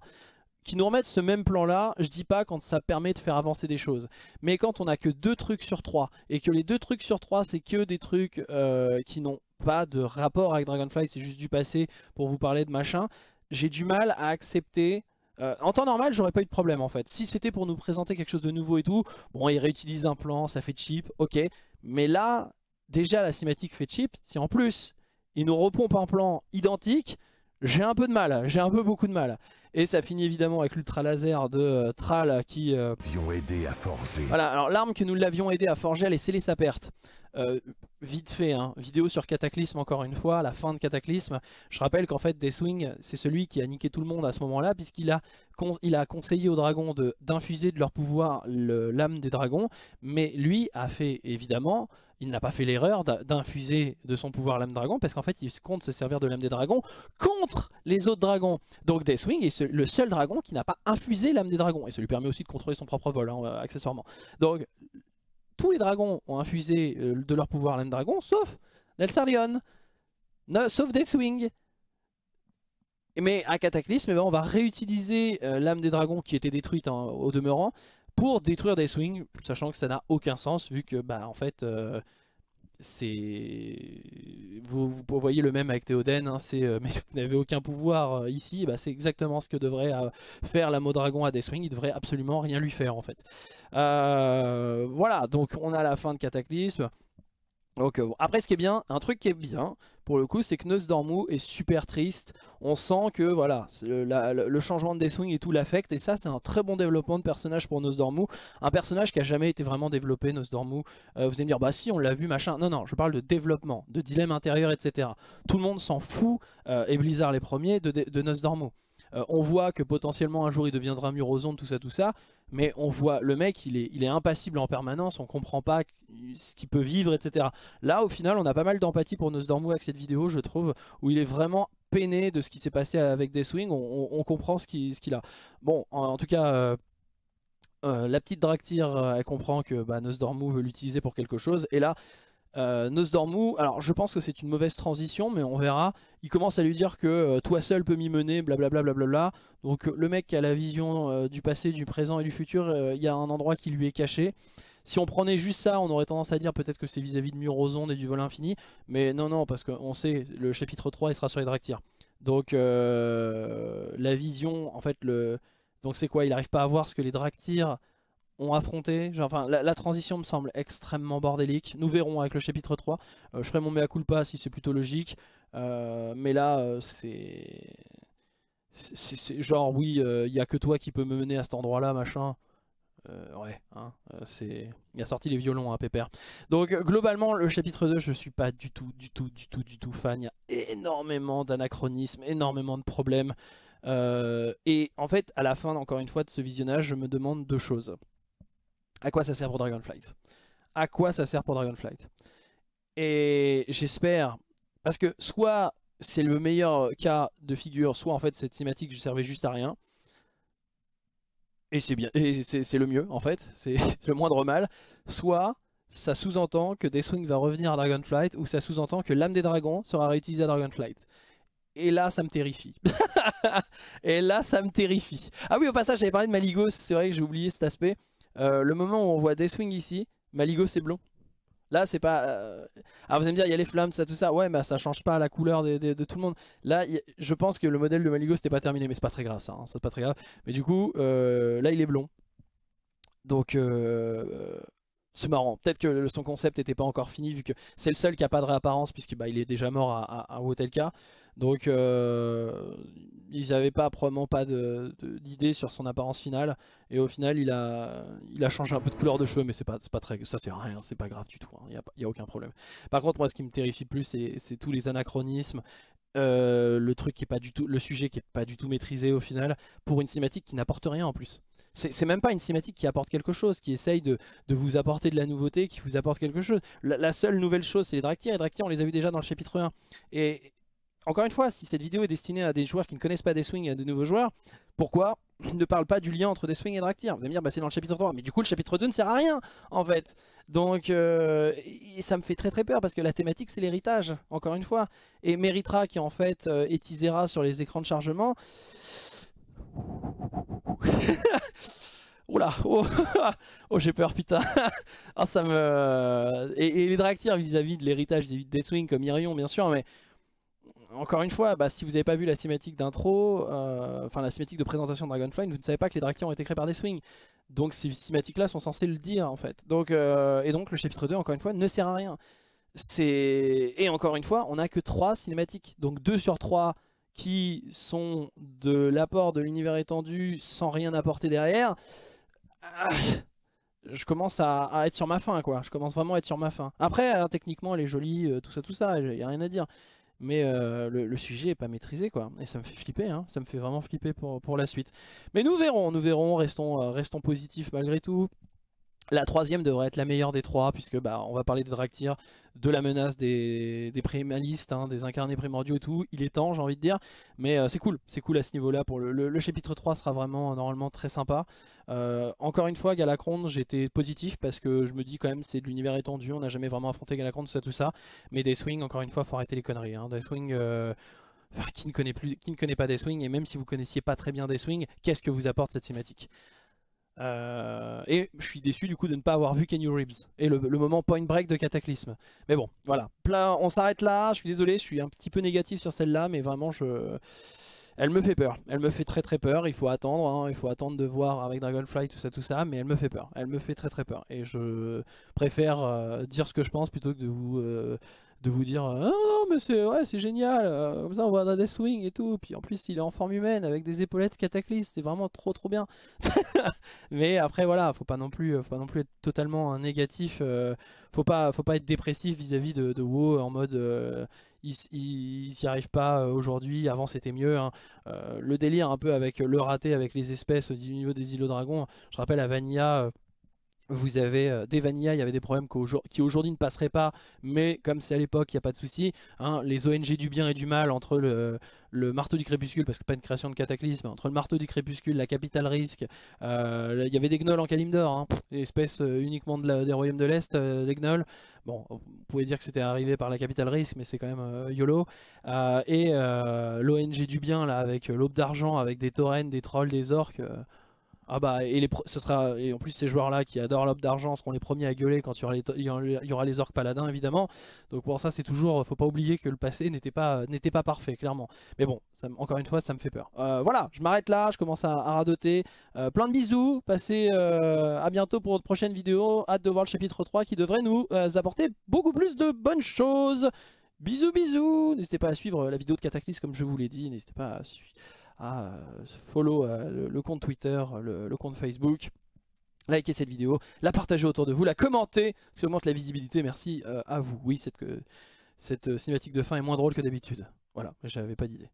qui nous remettent ce même plan là, je dis pas quand ça permet de faire avancer des choses. Mais quand on a que deux trucs sur trois, et que les deux trucs sur trois c'est que des trucs euh, qui n'ont pas de rapport avec Dragonfly, c'est juste du passé pour vous parler de machin, j'ai du mal à accepter... Euh, en temps normal, j'aurais pas eu de problème en fait. Si c'était pour nous présenter quelque chose de nouveau et tout, bon, il réutilise un plan, ça fait cheap, ok. Mais là, déjà la cinématique fait cheap, si en plus, il nous repompe un plan identique, j'ai un peu de mal, j'ai un peu beaucoup de mal. Et ça finit évidemment avec l'ultra laser de euh, Thrall qui... Euh... aidé à forger. Voilà, alors l'arme que nous l'avions aidé à forger, elle est scellée sa perte. Euh, vite fait, hein. vidéo sur Cataclysme encore une fois, la fin de Cataclysme. Je rappelle qu'en fait Deathwing c'est celui qui a niqué tout le monde à ce moment-là puisqu'il a, il a conseillé aux dragons d'infuser de, leur pouvoir l'âme des dragons. Mais lui a fait évidemment il n'a pas fait l'erreur d'infuser de son pouvoir l'âme dragon parce qu'en fait il compte se servir de l'âme des dragons contre les autres dragons. Donc Deathwing est le seul dragon qui n'a pas infusé l'âme des dragons et ça lui permet aussi de contrôler son propre vol hein, accessoirement. Donc tous les dragons ont infusé euh, de leur pouvoir l'âme dragon, sauf Nelsarlion, no, sauf Deathwing. Mais à Cataclysme, eh ben, on va réutiliser euh, l'âme des dragons qui était détruite hein, au demeurant pour détruire Deathwing, sachant que ça n'a aucun sens vu que bah en fait euh, c'est vous, vous, voyez le même avec Théoden, hein, c'est mais vous n'avez aucun pouvoir ici, bah, c'est exactement ce que devrait faire la dragon à Deathwing, il devrait absolument rien lui faire en fait. voilà, donc on a la fin de Cataclysme. Euh, après ce qui est bien, un truc qui est bien pour le coup c'est que Nosdormu est super triste, on sent que voilà le, changement de Deathwing et tout l'affecte. Et ça c'est un très bon développement de personnage pour Nosdormu, un personnage qui a jamais été vraiment développé Nosdormu, euh, vous allez me dire bah si on l'a vu machin, non non je parle de développement, de dilemme intérieur etc. Tout le monde s'en fout euh, et Blizzard les premiers de, de Nosdormu. Euh, on voit que potentiellement un jour il deviendra Murozond, tout ça, tout ça. Mais on voit le mec, il est, impassible en permanence, on comprend pas ce qu'il peut vivre, etc. Là, au final, on a pas mal d'empathie pour Nosdormu avec cette vidéo, je trouve, où il est vraiment peiné de ce qui s'est passé avec Deathwing. On, on, comprend ce qu'il a. Bon, en, tout cas... Euh, euh, la petite Draktyr, elle comprend que bah, Nosdormu veut l'utiliser pour quelque chose. Et là, euh, Nosdormu, alors je pense que c'est une mauvaise transition, mais on verra. Il commence à lui dire que euh, toi seul peux m'y mener, blablabla. Bla bla bla Donc euh, le mec qui a la vision euh, du passé, du présent et du futur, il y a un endroit qui lui est caché. Si on prenait juste ça, on aurait tendance à dire peut-être que c'est vis-à-vis de Murozond et du vol infini. Mais non, non, parce qu'on sait, le chapitre 3, il sera sur les Draktyr. Donc la vision, en fait, le... Donc c'est quoi? Il n'arrive pas à voir ce que les Draktyr ont affronté. enfin, la, transition me semble extrêmement bordélique. Nous verrons avec le chapitre 3. Euh, je ferai mon mea culpa si c'est plutôt logique. Euh, mais là, euh, c'est... C'est genre, oui, il n'y a que toi qui peux me mener à cet endroit-là, machin. ouais, hein, c'est... Il a sorti les violons, hein, Pépère. Donc, globalement, le chapitre 2, je suis pas du tout, du tout, du tout, du tout fan. Il y a énormément d'anachronismes, énormément de problèmes. et en fait, à la fin, encore une fois, de ce visionnage, je me demande deux choses. À quoi ça sert pour Dragonflight? À quoi ça sert pour Dragonflight? Et j'espère, parce que soit c'est le meilleur cas de figure, soit en fait cette cinématique servait juste à rien. Et c'est bien, et c'est le mieux en fait, c'est le moindre mal. Soit ça sous-entend que Deathwing va revenir à Dragonflight, ou ça sous-entend que l'âme des dragons sera réutilisée à Dragonflight. Et là, ça me terrifie. et là, ça me terrifie. Ah oui, au passage, j'avais parlé de Maligos, c'est vrai que j'ai oublié cet aspect. Euh, le moment où on voit Deathwing ici, Maligo c'est blond. Là c'est pas... Euh, alors vous allez me dire il y a les flammes, ça tout ça. Ouais mais ça change pas la couleur de, tout le monde. Là je pense que le modèle de Maligo c'était pas terminé. Mais c'est pas très grave ça, hein. c'est pas très grave. Mais du coup euh, là il est blond. Donc c'est marrant. Peut-être que son concept n'était pas encore fini vu que c'est le seul qui a pas de réapparence puisque bah, est déjà mort à, à, à Donc euh, ils n'avaient pas probablement pas d'idée sur son apparence finale. Et au final il a, il a changé un peu de couleur de cheveux mais c'est pas, pas très, ça c'est rien, c'est pas grave du tout. Il hein. n'y a, a, aucun problème. Par contre moi ce qui me terrifie plus c'est tous les anachronismes. Euh, le truc qui est pas du tout, le sujet qui est pas du tout maîtrisé au final pour une cinématique qui n'apporte rien en plus. C'est même pas une cinématique qui apporte quelque chose, qui essaye de, vous apporter de la nouveauté, qui vous apporte quelque chose. La, seule nouvelle chose, c'est les Draktyr. Les Draktyr, on les a vus déjà dans le chapitre 1. Et encore une fois, si cette vidéo est destinée à des joueurs qui ne connaissent pas Deathwing et à de nouveaux joueurs, pourquoi ne parle pas du lien entre Deathwing et Draktyr Vous allez me dire, bah, c'est dans le chapitre 3. Mais du coup, le chapitre 2 ne sert à rien, en fait. Donc, euh, ça me fait très très peur parce que la thématique, c'est l'héritage, encore une fois. Et Meritra, qui en fait euh, est sur les écrans de chargement... Oula, oh, oh j'ai peur putain. oh, ça me... Et, les Draktyr vis-à-vis de l'héritage des Deathwing comme Irion bien sûr, mais encore une fois, bah, si vous n'avez pas vu la cinématique d'intro, euh, enfin la cinématique de présentation de Dragonfly, vous ne savez pas que les Draktyr ont été créés par Deathwing. Donc ces cinématiques là sont censées le dire en fait. Donc, euh, et donc le chapitre 2 encore une fois ne sert à rien. Et encore une fois, on n'a que 3 cinématiques. Donc 2 sur 3 qui sont de l'apport de l'univers étendu sans rien apporter derrière, ah, je commence à, être sur ma fin quoi. Je commence vraiment à être sur ma fin. Après, hein, techniquement, elle est jolie, euh, tout ça, tout ça, il n'y a rien à dire. Mais euh, le, sujet est pas maîtrisé quoi. Et ça me fait flipper, hein. ça me fait vraiment flipper pour, la suite. Mais nous verrons, nous verrons, restons, euh, restons positifs malgré tout. La troisième devrait être la meilleure des trois, puisque bah, on va parler des Draktyr, de la menace des, des primalistes, hein, des incarnés primordiaux et tout. Il est temps, j'ai envie de dire. Mais euh, c'est cool, c'est cool à ce niveau-là. Le, chapitre 3 sera vraiment normalement très sympa. Euh, encore une fois, Galacron, j'étais positif parce que je me dis quand même c'est de l'univers étendu. On n'a jamais vraiment affronté Galacron, tout ça, tout ça. Mais Deathwing, encore une fois, faut arrêter les conneries. Hein. Deathwing. Euh, qui ne connaît plus, qui ne pas Deathwing et même si vous connaissiez pas très bien Deathwing, qu'est-ce que vous apporte cette cinématique? Euh, et je suis déçu du coup de ne pas avoir vu Kenny Reeves et le, moment point break de Cataclysme. Mais bon, voilà. on s'arrête là. Je suis désolé, je suis un petit peu négatif sur celle-là, mais vraiment, je... elle me fait peur. Elle me fait très très peur. Il faut attendre, hein. il faut attendre de voir avec Dragonfly tout ça, tout ça, mais elle me fait peur. Elle me fait très très peur. Et je préfère euh, dire ce que je pense plutôt que de vous euh, de vous dire ah non mais c'est ouais c'est génial euh, comme ça on voit un Deathwing et tout puis en plus il est en forme humaine avec des épaulettes cataclysmes c'est vraiment trop trop bien mais après voilà faut pas non plus faut pas non plus être totalement négatif euh, faut pas faut pas être dépressif vis-à-vis de, de, WoW en mode euh, ils n'y arrivent pas aujourd'hui, avant c'était mieux. Hein. le délire un peu avec le raté avec les espèces au niveau des îlots dragons. Je rappelle à Vanilla, vous avez euh, des Vanilla, il y avait des problèmes qui aujourd'hui ne passeraient pas, mais comme c'est à l'époque, il n'y a pas de souci. Hein, les ONG du bien et du mal entre le, marteau du crépuscule, parce que pas une création de cataclysme, entre le marteau du crépuscule, la capitale risque, euh, il y avait des gnolls en Kalimdor, hein, espèces euh, uniquement des royaumes de l'Est, des gnolls. Bon, vous pouvez dire que c'était arrivé par la capitale risque, mais c'est quand même YOLO. et l'ONG du bien, là, avec l'aube d'argent, avec des taurennes, des trolls, des orques. Ah bah et, les ce sera et en plus ces joueurs là qui adorent l'op d'argent seront les premiers à gueuler quand il y aura les, orques paladins évidemment. Donc pour ça c'est toujours faut pas oublier que le passé n'était pas parfait clairement. Mais bon encore une fois ça me fait peur. Euh, voilà je m'arrête là je commence à, radoter. Euh, plein de bisous passez euh, à bientôt pour notre prochaine vidéo. Hâte de voir le chapitre 3 qui devrait nous apporter beaucoup plus de bonnes choses. Bisous bisous n'hésitez pas à suivre la vidéo de Cataclysme comme je vous l'ai dit n'hésitez pas à suivre euh, follow euh, le, compte Twitter, le, compte Facebook likez cette vidéo, la partagez autour de vous, la commentez, ça augmente la visibilité, merci euh, à vous. Oui, cette, cette cinématique de fin est moins drôle que d'habitude. Voilà, j'avais pas d'idée.